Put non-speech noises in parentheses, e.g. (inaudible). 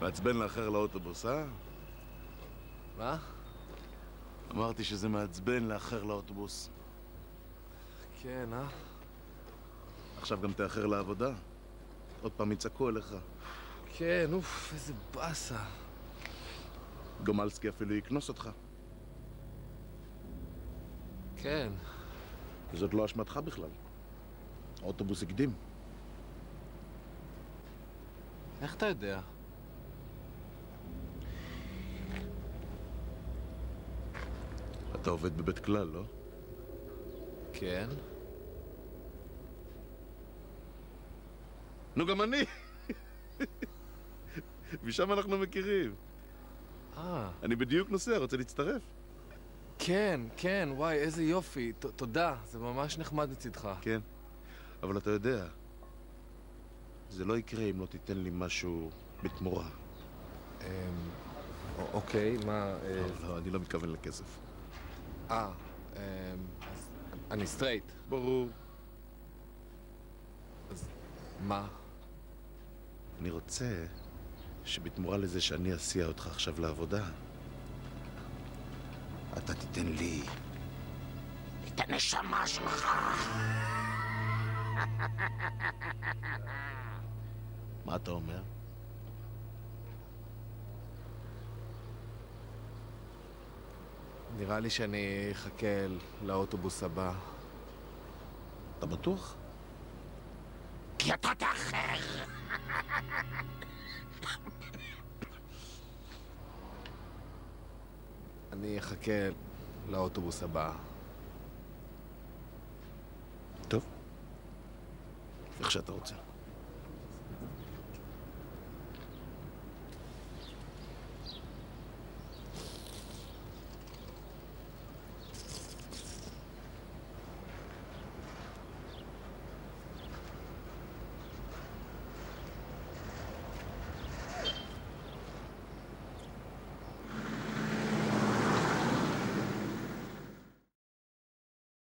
מעצבן לאחר לאוטובוס, אה? מה? אמרתי שזה מעצבן לאחר לאוטובוס. כן, אה? עכשיו גם תאחר לעבודה. עוד פעם יצעקו עליך. כן, אוף, איזה באסה. גומלסקי אפילו יקנוס אותך. כן. וזאת לא אשמתך בכלל. האוטובוס הקדים. איך אתה יודע? אתה עובד בבית כלל, לא? כן. נו, גם אני! משם אנחנו מכירים. אה, אני בדיוק נוסע, רוצה להצטרף? כן, כן, וואי, איזה יופי. ת- תודה, זה ממש נחמד מצידך. כן. אבל אתה יודע, זה לא יקרה אם לא תיתן לי משהו בתמורה. אמ, אוקיי, מה... אה, לא, לא, אני לא מתכוון לכסף. אה, אמ, אז אני סטרייט. ברור. מה? אני רוצה שבתמורה לזה שאני אסיע אותך עכשיו לעבודה, אתה תיתן לי את הנשמה שלך. (laughs) מה אתה אומר? נראה לי שאני אחכה לאוטובוס הבא. אתה בטוח? כי אתה תאחר. אני אחכה לאוטובוס הבא. טוב. איך שאתה רוצה.